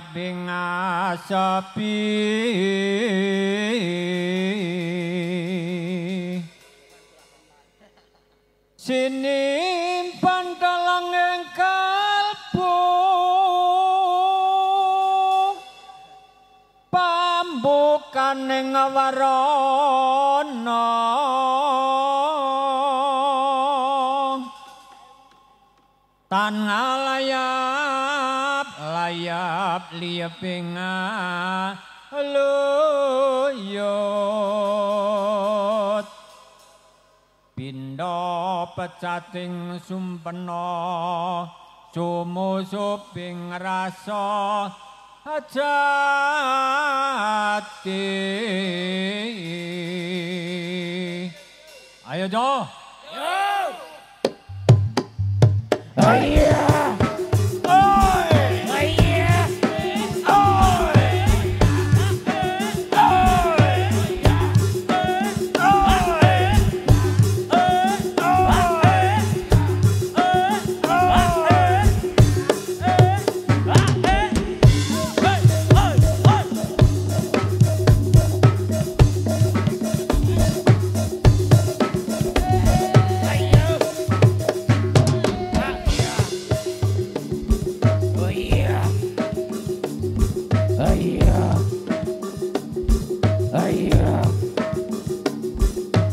kaping asepi sinimpan dalang ing kalbu. Pambukan ing warung ับเลียเป็นอาลุยดปินดอประจาติงสุมปนอชูโมสุปิงราสอาจาติอายโจ Oh ayo.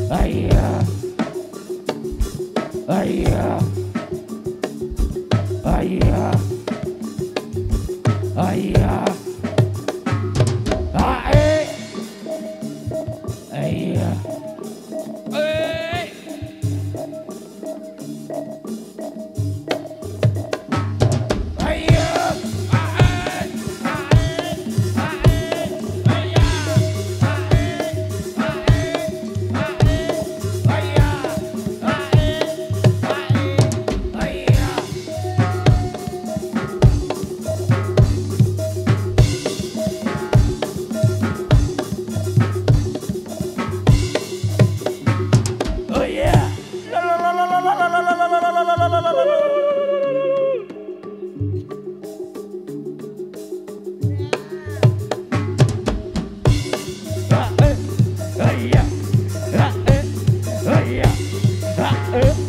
Aí. eh?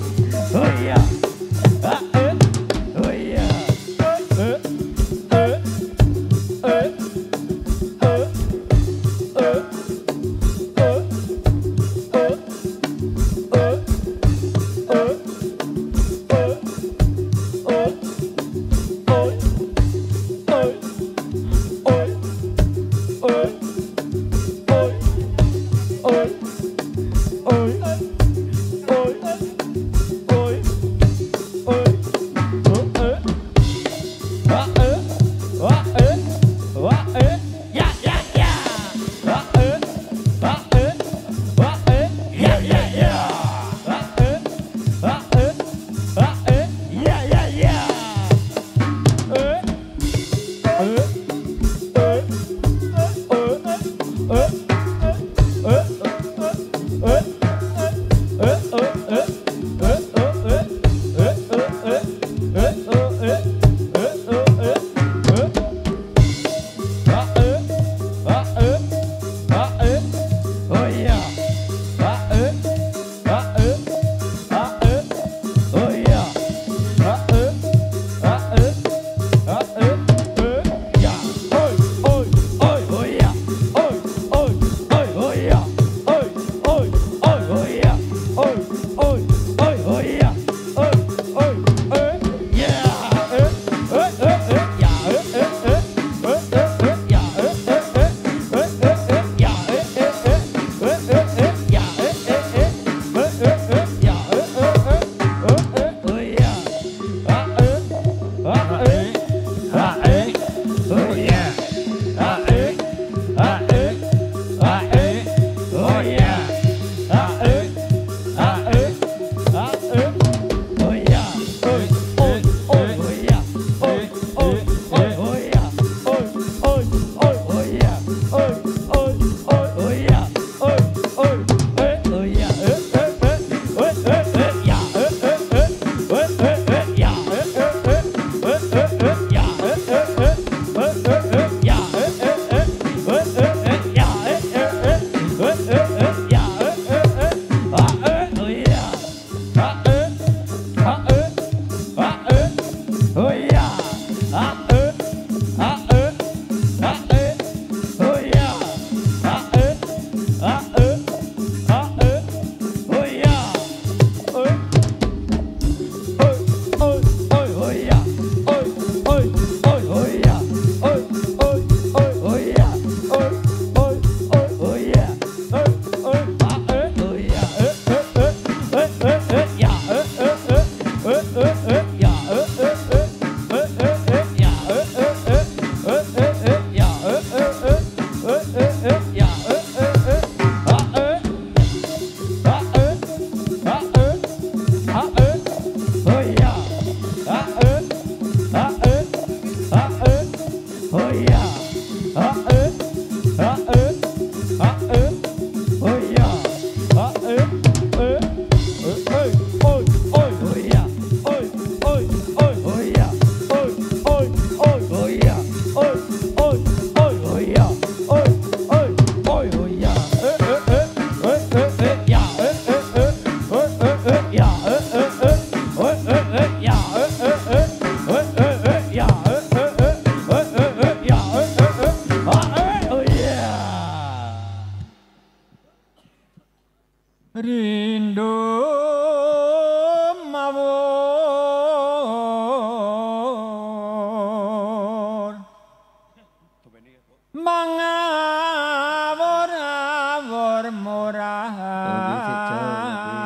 Murahan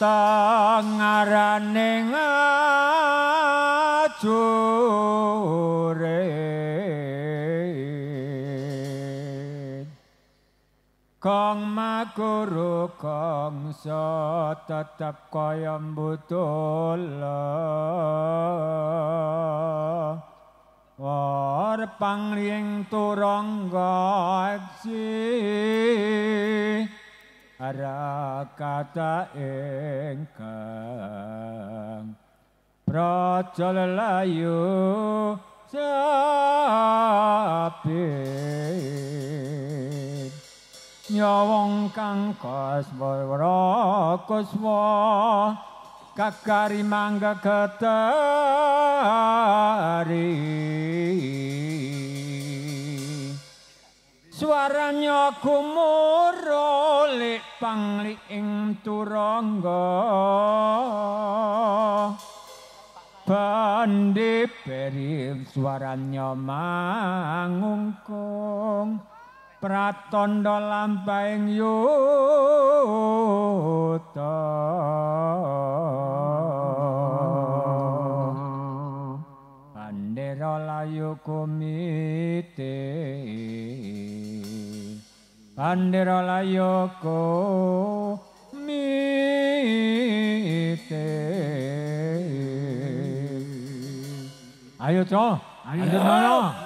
tangarane ngajure. Kong maguru kongso tetep kaya mbutula War pangling turangga eksi Ara kata ingkang Praja lelayu sapit nyawang kang kaswara kuswa kakari mangga ketari. Suaranya kumuro lek pangli ing turangga. Bandi perip suaranya mangungkung Pratondo lampaing yuta Bandera layu kumite Bandera layu kumite Ayo, Cok. Ayo, Ayo.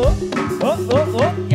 oh, oh, oh.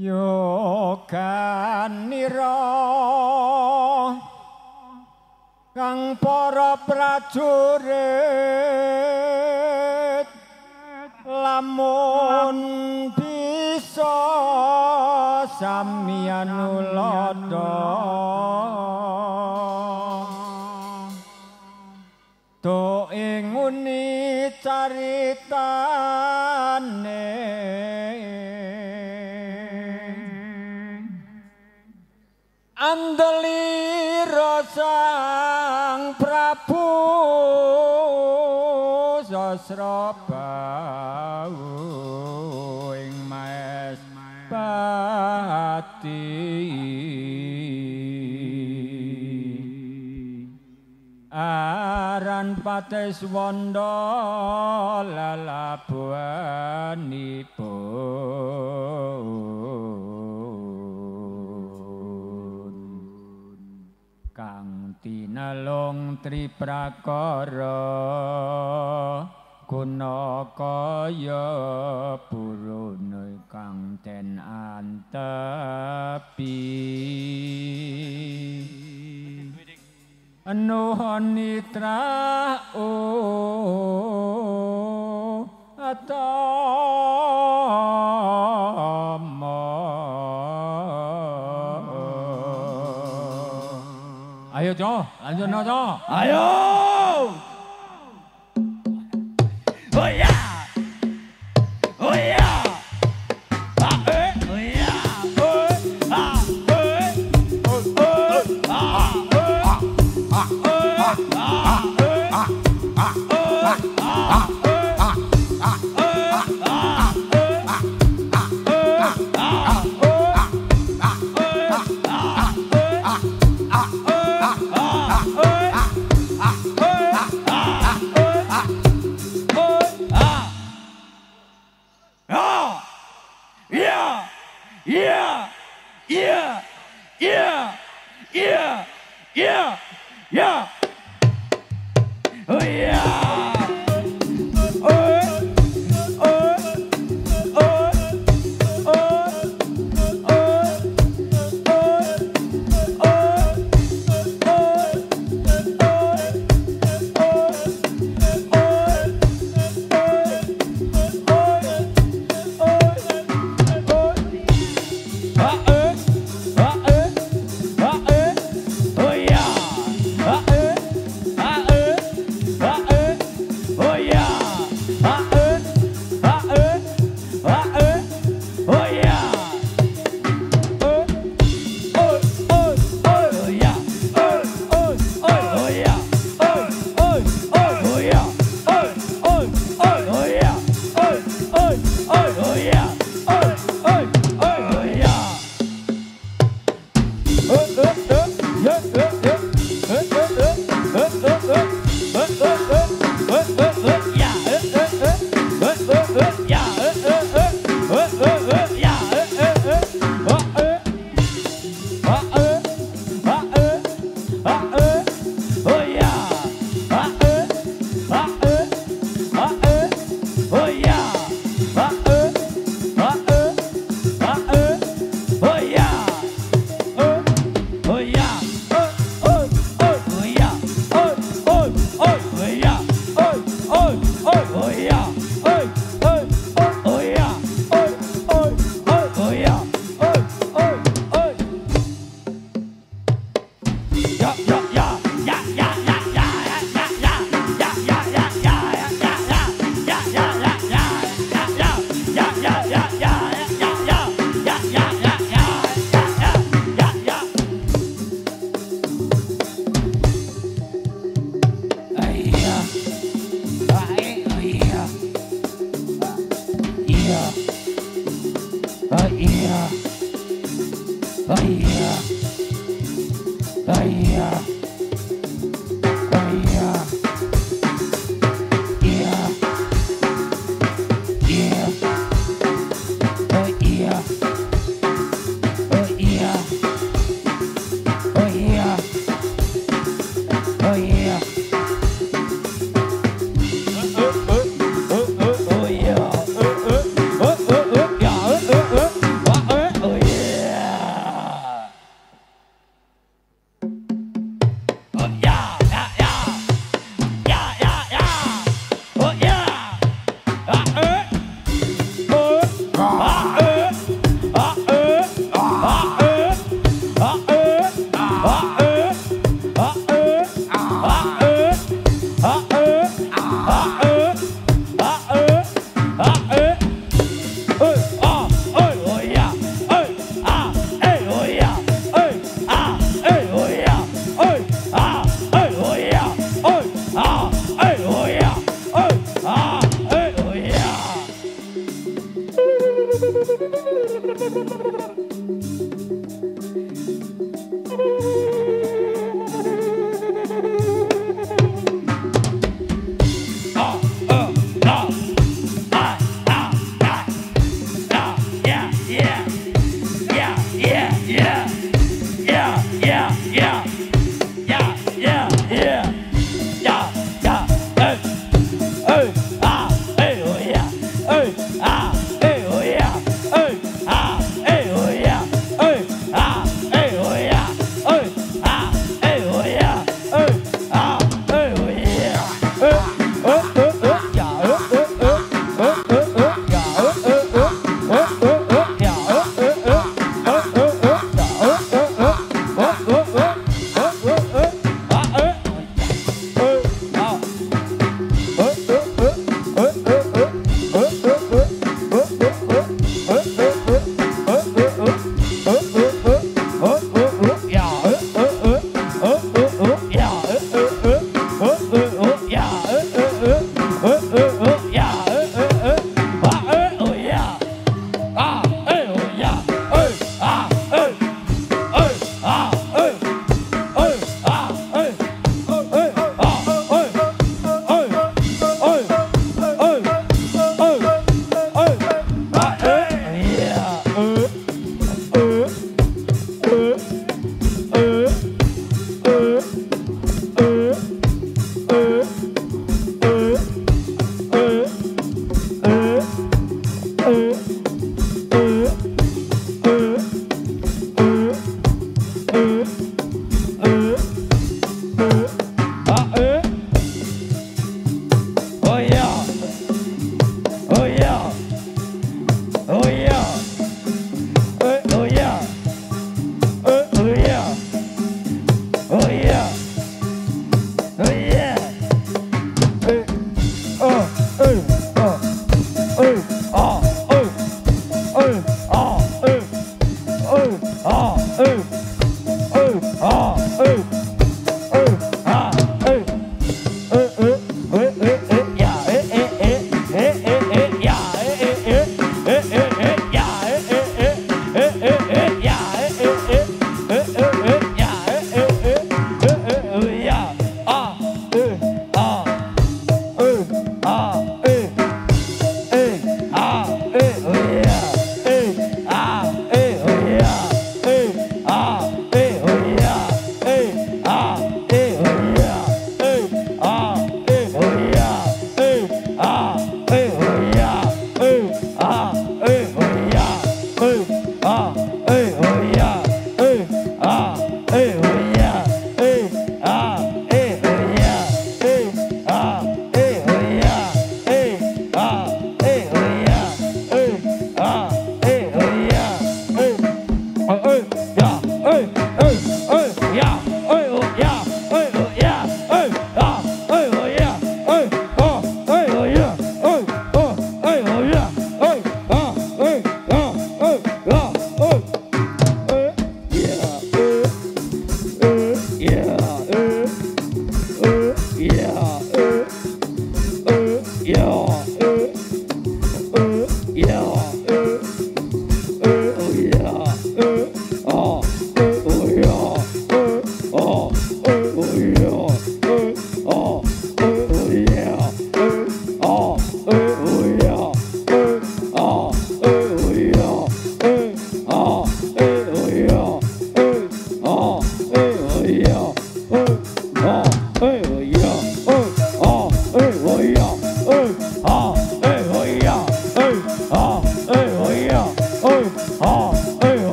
yoganira kang para prajurit lamun bisa samian ulodo to inguni caritane srabau ing mes pati. Aran patis wanda lalabuhanipun kang tinalung triprakara. prakara guna kaya purune kang ten antepi. Anuhanitra o atama. Ayo jo. Lanjut jo. Ayo. Ah!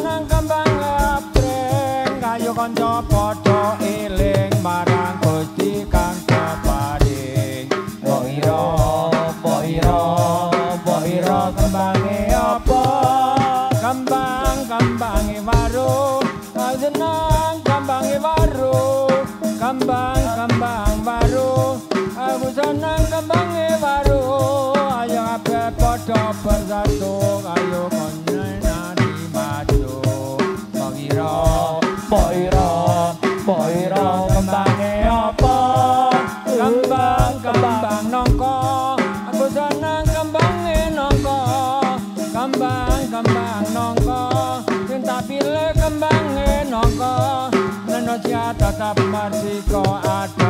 nang kembang apreng kayu kanca padha eling marang Gusti kang kaparing kok ira kok ira kok ira kembang apa kembang kembang e waru kayu nang kembang e waru kembang kembang waru aku nang kembang waru ayo ape padha bersatu ayo kanca ira po ira po ira kembang apa? Kembang kembang nongko. Aku senang kembang nongko. Kembang kembang nongko. Cinta pilih kembang nongko. Nenek tetap masih ko ada